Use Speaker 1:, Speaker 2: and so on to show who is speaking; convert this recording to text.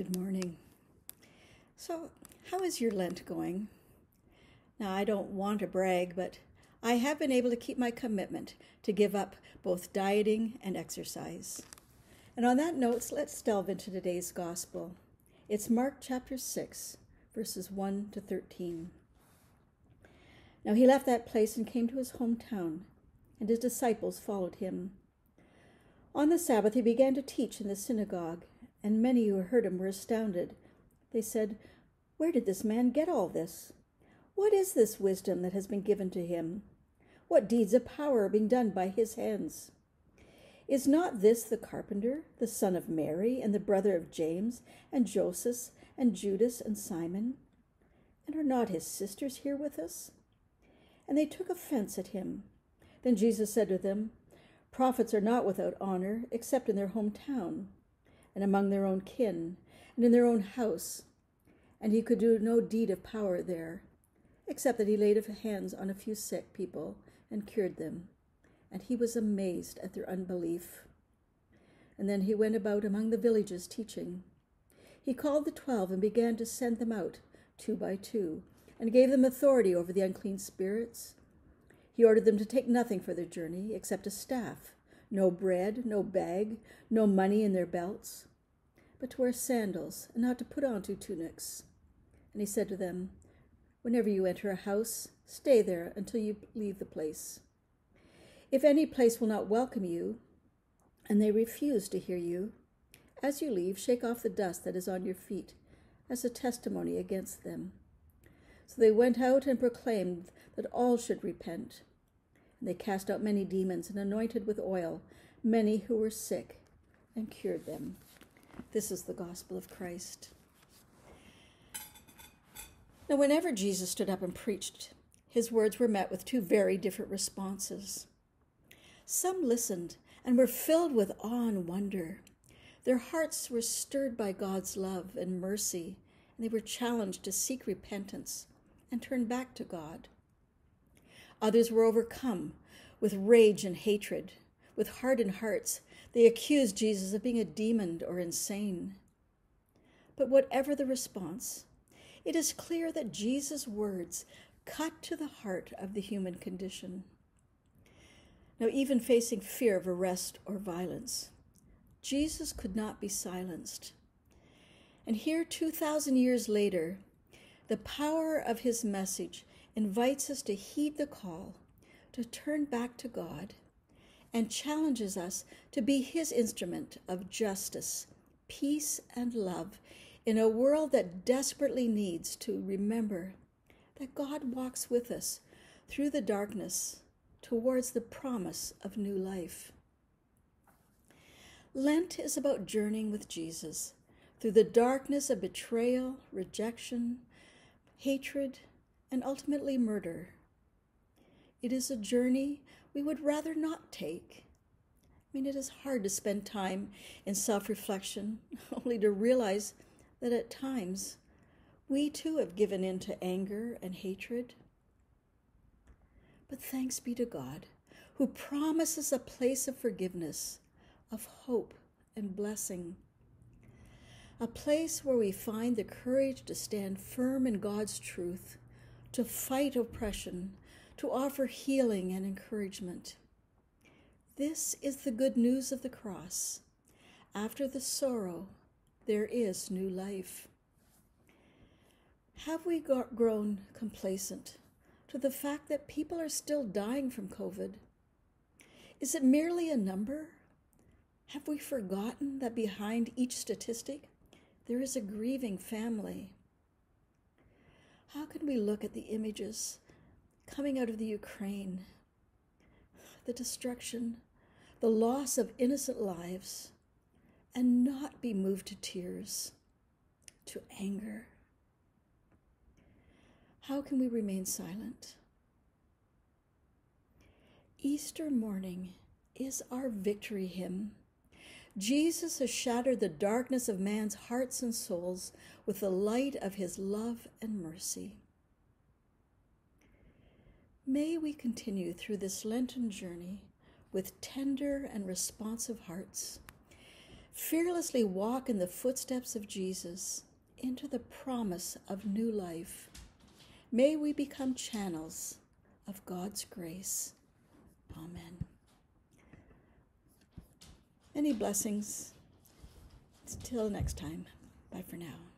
Speaker 1: Good morning. So, how is your Lent going? Now, I don't want to brag, but I have been able to keep my commitment to give up both dieting and exercise. And on that note, let's delve into today's gospel. It's Mark chapter 6, verses 1 to 13. Now he left that place and came to his hometown, and his disciples followed him. On the Sabbath he began to teach in the synagogue, and many who heard him were astounded. They said, Where did this man get all this? What is this wisdom that has been given to him? What deeds of power are being done by his hands? Is not this the carpenter, the son of Mary, and the brother of James, and Joseph, and Judas, and Simon? And are not his sisters here with us? And they took offense at him. Then Jesus said to them, Prophets are not without honor, except in their hometown, and among their own kin, and in their own house. And he could do no deed of power there, except that he laid hands on a few sick people and cured them. And he was amazed at their unbelief. And then he went about among the villages teaching. He called the twelve and began to send them out, two by two, and gave them authority over the unclean spirits he ordered them to take nothing for their journey except a staff, no bread, no bag, no money in their belts, but to wear sandals and not to put on two tunics. And he said to them, Whenever you enter a house, stay there until you leave the place. If any place will not welcome you, and they refuse to hear you, as you leave, shake off the dust that is on your feet as a testimony against them. So they went out and proclaimed that all should repent. And they cast out many demons and anointed with oil many who were sick and cured them. This is the gospel of Christ. Now, whenever Jesus stood up and preached, his words were met with two very different responses. Some listened and were filled with awe and wonder. Their hearts were stirred by God's love and mercy, and they were challenged to seek repentance and turn back to God. Others were overcome with rage and hatred. With hardened hearts, they accused Jesus of being a demon or insane. But whatever the response, it is clear that Jesus' words cut to the heart of the human condition. Now, even facing fear of arrest or violence, Jesus could not be silenced. And here, 2,000 years later, the power of his message invites us to heed the call to turn back to God and challenges us to be his instrument of justice, peace, and love in a world that desperately needs to remember that God walks with us through the darkness towards the promise of new life. Lent is about journeying with Jesus through the darkness of betrayal, rejection, hatred, and ultimately murder. It is a journey we would rather not take. I mean, it is hard to spend time in self reflection, only to realize that at times we too have given in to anger and hatred. But thanks be to God, who promises a place of forgiveness, of hope and blessing. A place where we find the courage to stand firm in God's truth to fight oppression, to offer healing and encouragement. This is the good news of the cross. After the sorrow, there is new life. Have we got grown complacent to the fact that people are still dying from COVID? Is it merely a number? Have we forgotten that behind each statistic, there is a grieving family? How can we look at the images coming out of the Ukraine, the destruction, the loss of innocent lives, and not be moved to tears, to anger? How can we remain silent? Easter morning is our victory hymn. Jesus has shattered the darkness of man's hearts and souls with the light of his love and mercy. May we continue through this Lenten journey with tender and responsive hearts, fearlessly walk in the footsteps of Jesus into the promise of new life. May we become channels of God's grace. Amen. Any blessings? Till next time. Bye for now.